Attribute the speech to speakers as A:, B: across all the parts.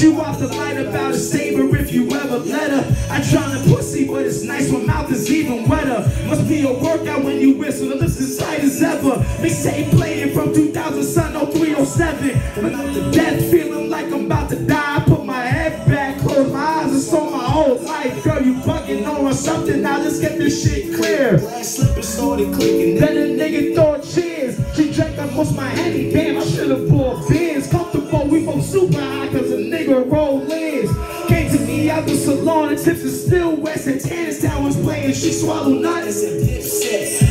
A: She walked the light about a saber if you ever let her. I tryna pussy, but it's nice when mouth is even wetter. Must be a workout when you whistle, the lips as tight as ever. Mixtape playing from 2000, sun 0307. When I'm to death, feeling like I'm about to die. I put my head back, close my eyes, and saw my whole life. Girl, you bugging on something, now let's get this shit clear.
B: Glass slippers started clicking.
A: Then a nigga thought the and tips is still wet. And Tannis Town was playing. She swallowed nuts.
B: and.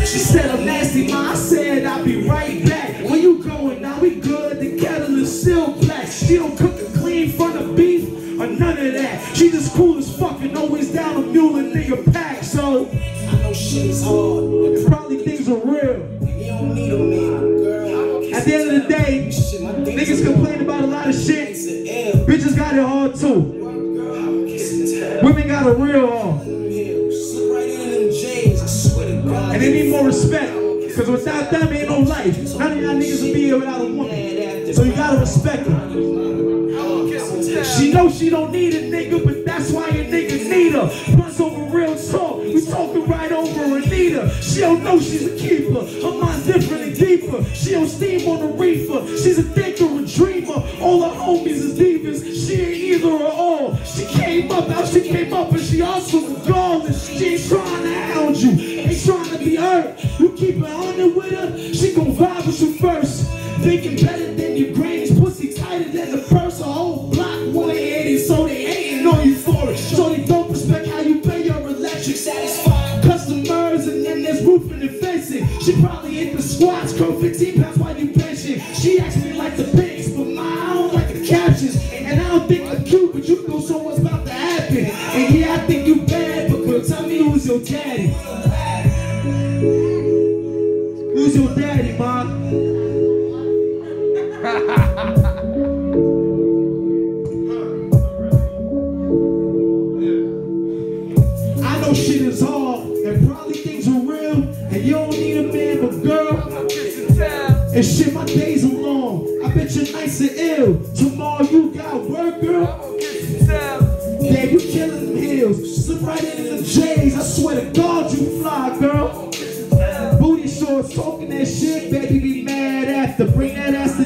A: She said I'm nasty, ma. I said I'll be right back. Where you going? Now we good. The kettle is still black. She don't cook a clean for the beef or none of that. She just cool as fuck and always down a mule and nigga pack. So
B: I know shit is hard.
A: probably things are real.
B: You don't need a man, girl.
A: At the end of the day,
B: Shit, my dick
A: niggas complain about a lot of shit. Bitches got it hard too.
B: Swear to God.
A: And they need more respect. Cause without them ain't no life. None of y'all niggas will be here without a woman. So you gotta respect her. She knows she don't need a nigga, but that's why a niggas need her. Runs over real talk. We talking right over Anita. She don't know she's a keeper. Her mind different and deeper. She don't steam on the reefer. She's a how she came up, and she also regardless. She ain't trying to hound you. Ain't trying to be hurt. You keep it on it with her, she gon' vibe with you first. Thinking better than your brains, pussy tighter than the purse. A whole block boy hating, so they hating on you for it. So they don't respect how you pay your electric, satisfying customers, and then there's roofing and fencing. She probably hit the squats, curl 15 pounds And yeah, I think you bad, but girl, tell me who's your daddy. Who's your daddy, mom? I know shit is hard, and probably things are real, and you don't need a man, but girl, and shit, my days are long. I bet you're nice and ill. Tomorrow you got work, girl. in the J's. I swear to God, you fly, girl. Booty shorts, talking that shit, baby, be mad after. Bring that ass